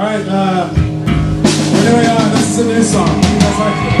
All right, uh, anyway, uh, this is a new song. You guys like it?